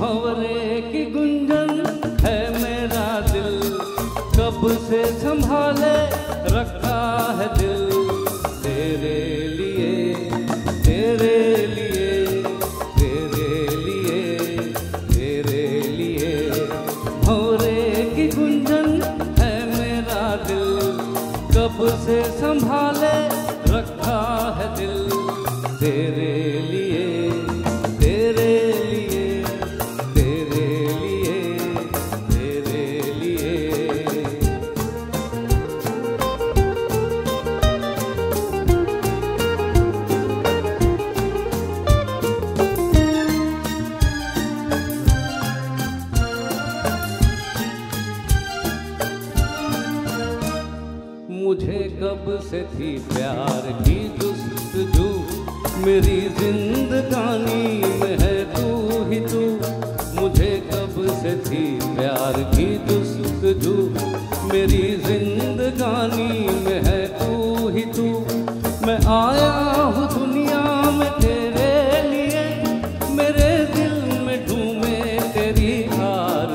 Oh, really? से संभाले, रखा है दिल तेरे लिए तेरे लिए तेरे लिए तेरे लिए। भंवरे की गुंजन है मेरा दिल, कब से संभाले, रखा है दिल। से थी प्यार की जुस्तजू मेरी जिंदगानी में है तू ही तू। मुझे कब से थी प्यार की जुस्तजू मेरी जिंदगानी में है तू ही तू। मैं आया हूँ दुनिया में तेरे लिए। मेरे दिल में ढूंढे तेरी हार।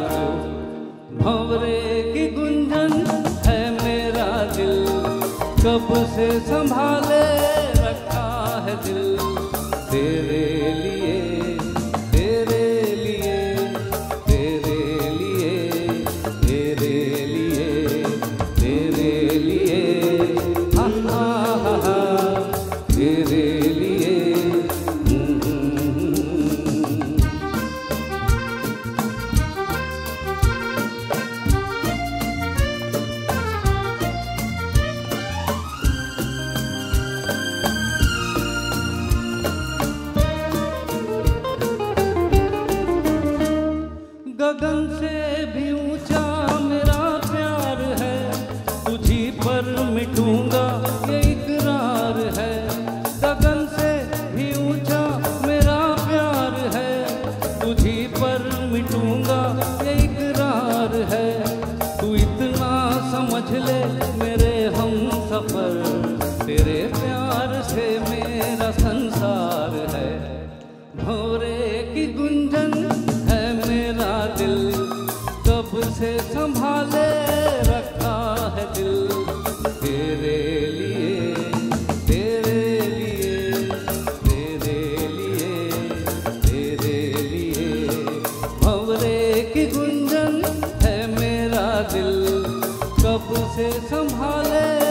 भंवरे की गुंजन कब से संभाले। गगन से संभाले रखा है दिल तेरे लिए तेरे लिए तेरे लिए तेरे लिए। भंवरे की गुंजन है मेरा दिल, कब से संभाले